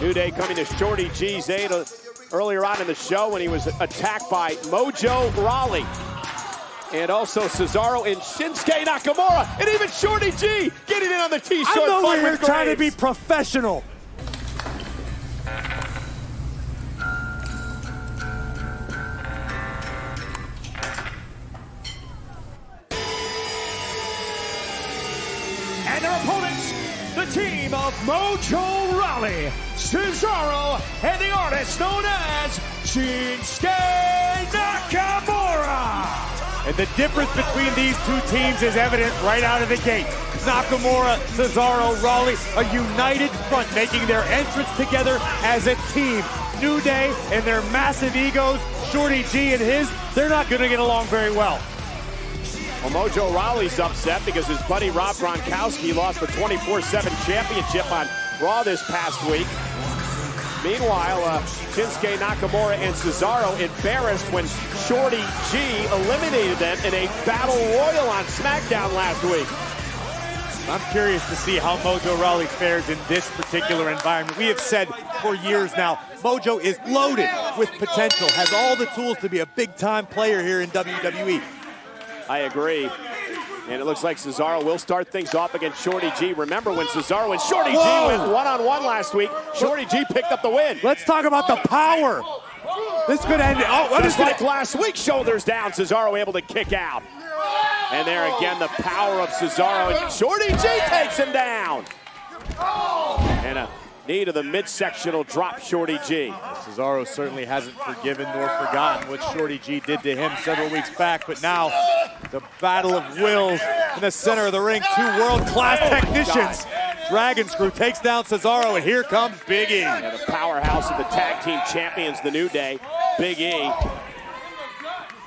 New Day coming to Shorty G's aid earlier on in the show when he was attacked by Mojo Rawley. And also Cesaro and Shinsuke Nakamura. And even Shorty G getting in on the t-shirt. Fight here with trying to be professional. Of Mojo Rawley, Cesaro, and the artist known as Shinsuke Nakamura. And the difference between these two teams is evident right out of the gate. Nakamura, Cesaro, Rawley, a united front making their entrance together as a team. New Day and their massive egos, Shorty G and his, they're not going to get along very well. Well, Mojo Rawley's upset because his buddy Rob Gronkowski lost the 24-7 championship on Raw this past week. Meanwhile, uh, Shinsuke Nakamura and Cesaro embarrassed when Shorty G eliminated them in a battle royal on SmackDown last week. I'm curious to see how Mojo Rawley fares in this particular environment. We have said for years now, Mojo is loaded with potential, has all the tools to be a big-time player here in WWE. I agree. And it looks like Cesaro will start things off against Shorty G. Remember when Cesaro and Shorty G went one-on-one last week, Shorty G picked up the win. Let's talk about the power. This could end. Oh, what is Just like that? last week, shoulders down, Cesaro able to kick out. And there again, the power of Cesaro. And Shorty G takes him down. And a knee to the midsection will drop, Shorty G. Cesaro certainly hasn't forgiven nor forgotten what Shorty G did to him several weeks back, but now the battle of wills in the center of the ring. Two world-class oh, technicians. Dragon Screw takes down Cesaro, and here comes Big E. And the powerhouse of the tag team champions, the New Day, Big E.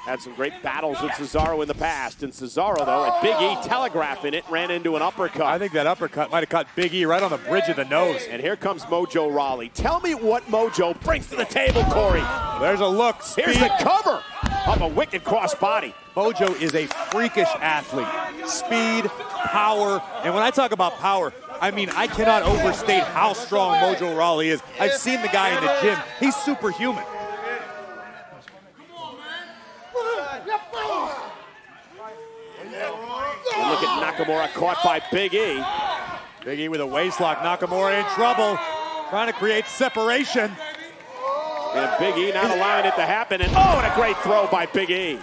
Had some great battles with Cesaro in the past. And Cesaro, though, at Big E telegraphing it, ran into an uppercut. I think that uppercut might have caught Big E right on the bridge of the nose. And here comes Mojo Rawley. Tell me what Mojo brings to the table, Corey. There's a look. Here's the cover of a wicked cross body. Mojo is a freakish athlete. Speed, power, and when I talk about power, I mean I cannot overstate how strong Mojo Rawley is. I've seen the guy in the gym. He's superhuman. And look at Nakamura caught by Big E. Big E with a waistlock. Nakamura in trouble. Trying to create separation. And Big E not allowing it to happen. And oh, and a great throw by Big E.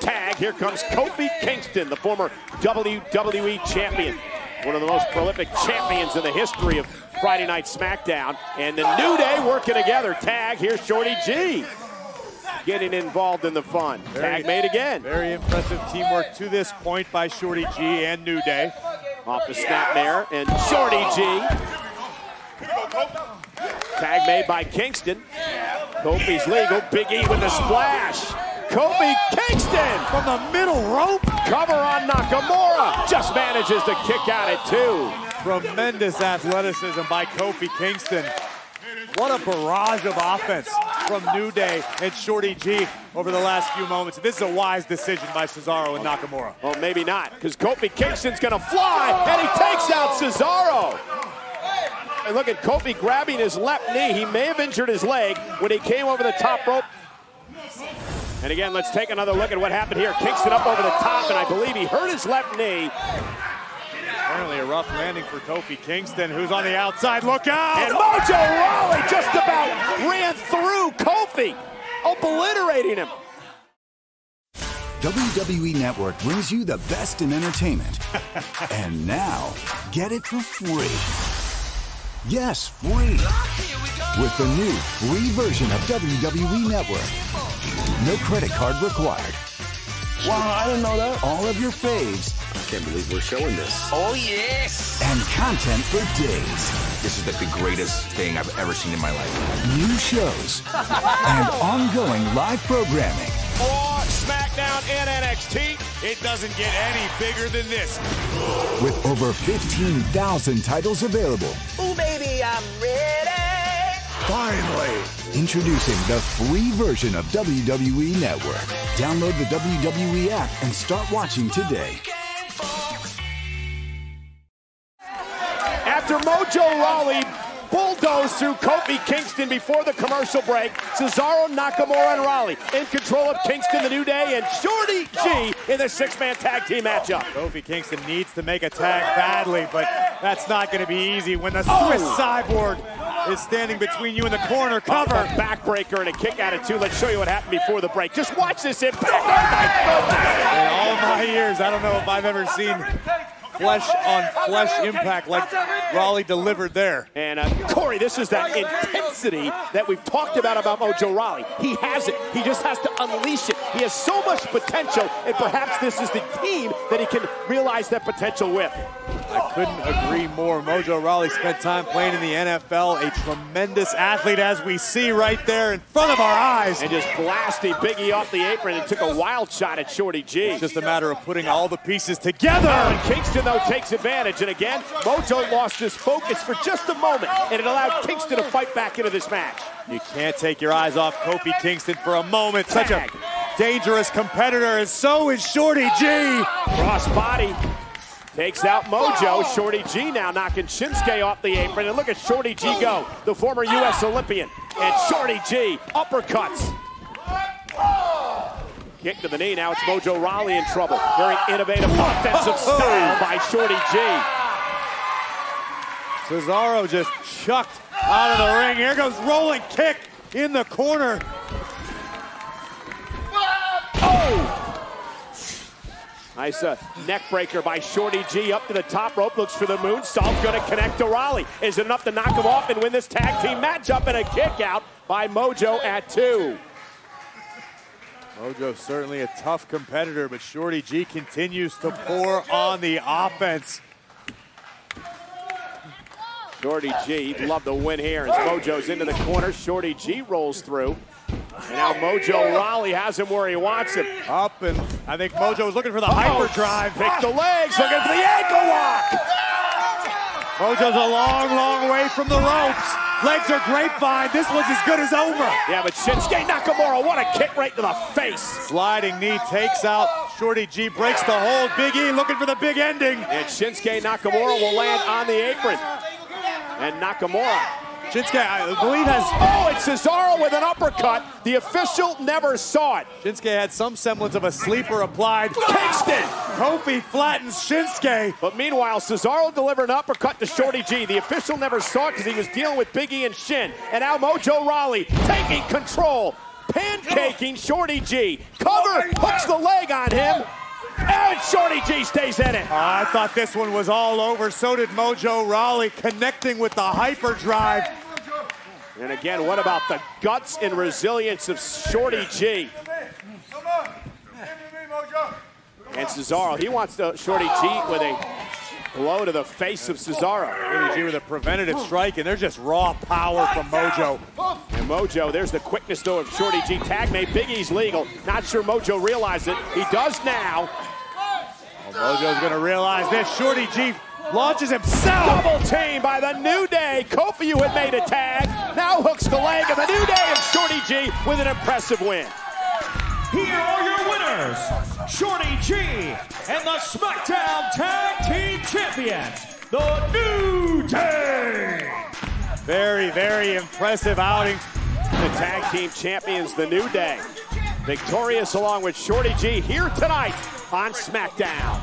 Tag, here comes Kofi Kingston, the former WWE champion. One of the most prolific champions in the history of Friday Night SmackDown. And the New Day working together. Tag, here's Shorty G. Getting involved in the fun. Tag made again. Very impressive teamwork to this point by Shorty G and New Day. Off the snap snapmare. And Shorty G. Tag made by Kingston. Kofi's legal. Big E with the splash. Kofi Kingston From the middle rope. Cover on Nakamura. Just manages to kick out at two. Tremendous athleticism by Kofi Kingston. What a barrage of offense from New Day and Shorty G over the last few moments. This is a wise decision by Cesaro and Nakamura. Well, maybe not, because Kofi Kingston's going to fly, and he takes out Cesaro. And look at Kofi grabbing his left knee. He may have injured his leg when he came over the top rope. And again, let's take another look at what happened here. Kingston up over the top, and I believe he hurt his left knee. Apparently a rough landing for Kofi Kingston, who's on the outside. Look out! And Mojo Rawley just about ran through Kofi, obliterating him. WWE Network brings you the best in entertainment. and now, get it for free. Yes, free. With the new free version of WWE Network. No credit card required. Wow, I didn't know that. All of your faves I can't believe we're showing this. Oh, yes. and content for days. This is like the greatest thing I've ever seen in my life. New shows and ongoing live programming. Raw, SmackDown, and NXT. It doesn't get any bigger than this. With over 15,000 titles available. Oh, baby, I'm ready. Finally! Introducing the free version of WWE Network. Download the WWE app and start watching today. After Mojo Rawley moves through Kofi Kingston before the commercial break. Cesaro, Nakamura, and Rawley in control of Kingston, the New Day, and Shorty G in the six-man tag team matchup. Kofi Kingston needs to make a tag badly, but that's not going to be easy when the Swiss Oh. Cyborg is standing between you and the corner Cover. cover. Backbreaker and a kick out of two. Let's show you what happened before the break. Just watch this impact. Oh. In all my years, I don't know if I've ever seen flesh on flesh impact like Rawley delivered there. And uh, Corey, this is that intensity that we've talked about about Mojo Rawley. He has it. He just has to unleash it. He has so much potential, and perhaps this is the team that he can realize that potential with. Couldn't agree more. Mojo Rawley spent time playing in the NFL, a tremendous athlete as we see right there in front of our eyes. And just blasted Biggie off the apron and took a wild shot at Shorty G. It's just a matter of putting all the pieces together. And Kingston, though, takes advantage. And again, Mojo lost his focus for just a moment, and it allowed Kingston to fight back into this match. You can't take your eyes off Kofi Kingston for a moment. Such a dangerous competitor, and so is Shorty G. Cross body. Takes out Mojo. Shorty G now knocking Shinsuke off the apron. And look at Shorty G go, the former U.S. Olympian. And Shorty G uppercuts. Kick to the knee. Now it's Mojo Rawley in trouble. Very innovative offensive oh. style by Shorty G. Cesaro just chucked out of the ring. Here goes rolling kick in the corner. Oh. Nice uh, neck breaker by Shorty G up to the top rope. Looks for the moonsault. Going to connect to Rawley. Is it enough to knock him off and win this tag team matchup? And a kick out by Mojo at two. Mojo certainly a tough competitor, but Shorty G continues to pour on the offense. Shorty G, he'd love to win here as Mojo's into the corner. Shorty G rolls through. And now Mojo Rawley has him where he wants him. Up and I think Mojo was looking for the hyperdrive. Pick the legs, looking for the ankle lock. Mojo's a long, long way from the ropes. Legs are grapevine. This one's as good as over. Yeah, but Shinsuke Nakamura, what a kick right to the face. Sliding knee takes out Shorty G, breaks the hold. Big E looking for the big ending. And Shinsuke Nakamura will land on the apron. And Nakamura. Shinsuke, I believe, has Oh, it's Cesaro with an uppercut. The official never saw it. Shinsuke had some semblance of a sleeper applied. Kingston. Kofi flattens Shinsuke. But meanwhile, Cesaro delivered an uppercut to Shorty G. The official never saw it because he was dealing with Big E and Shin. And now Mojo Rawley taking control, pancaking Shorty G. Cover, oh, hooks the leg on him. And Shorty G stays in it. Oh, I thought this one was all over. So did Mojo Rawley connecting with the hyperdrive. And again, what about the guts and resilience of Shorty G? And Cesaro, he wants to Shorty G with a blow to the face of Cesaro. Shorty G with a preventative strike, and there's just raw power from Mojo. And Mojo, there's the quickness though of Shorty G. Tag made Big E's legal. Not sure Mojo realized it. He does now. Well, Mojo's gonna realize this. Shorty G launches himself. Double team by the New Day. Kofi, you had made a tag. Now hooks the leg of the New Day and Shorty G with an impressive win. Here are your winners, Shorty G and the SmackDown Tag Team Champions, the New Day. Very, very impressive outing. The tag team champions, the New Day. Victorious along with Shorty G here tonight on SmackDown.